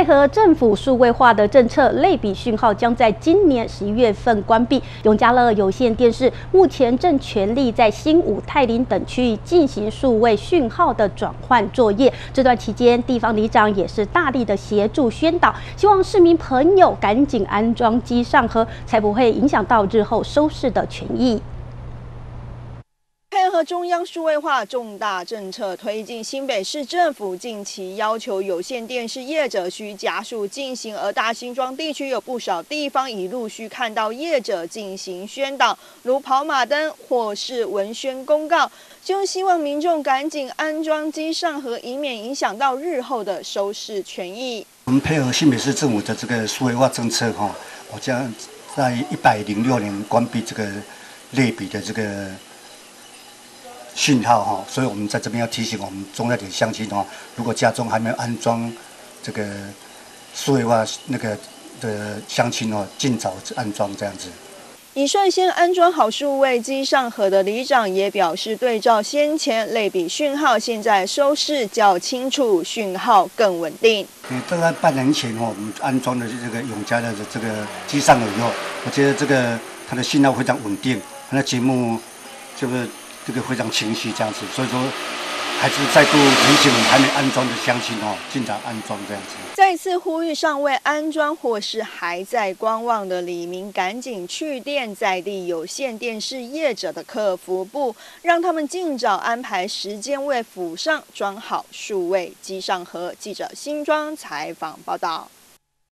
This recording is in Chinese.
配合政府数位化的政策，类比讯号将在今年十一月份关闭。永嘉乐有线电视目前正全力在新武、泰林等区域进行数位讯号的转换作业。这段期间，地方里长也是大力的协助宣导，希望市民朋友赶紧安装机上盒，才不会影响到日后收视的权益。配合中央数位化重大政策推进，新北市政府近期要求有线电视业者需加速进行，而大新庄地区有不少地方已陆续看到业者进行宣导，如跑马灯或是文宣公告，就希望民众赶紧安装机上盒，以免影响到日后的收视权益。我们配合新北市政府的这个数位化政策，哈，我将在一百零六年关闭这个类比的这个。讯号哈，所以我们在这边要提醒我们中亚点乡亲哦，如果家中还没有安装这个数位化那个的乡亲哦，尽早安装这样子。已率先安装好数位机上盒的里长也表示，对照先前类比讯号，现在收视较清楚，讯号更稳定。嗯，大概半年前哦，我们安装的这个永嘉的这个机上盒以后，我觉得这个它的信号非常稳定，它的节目就是。这个非常清晰，这样子，所以说还是再度提醒还没安装的乡亲哦，尽早安装这样子。再次呼吁尚未安装或是还在观望的李明，赶紧去电在地有线电视业者的客服部，让他们尽早安排时间为府上装好数位机上盒。记者新庄采访报道。